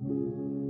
Música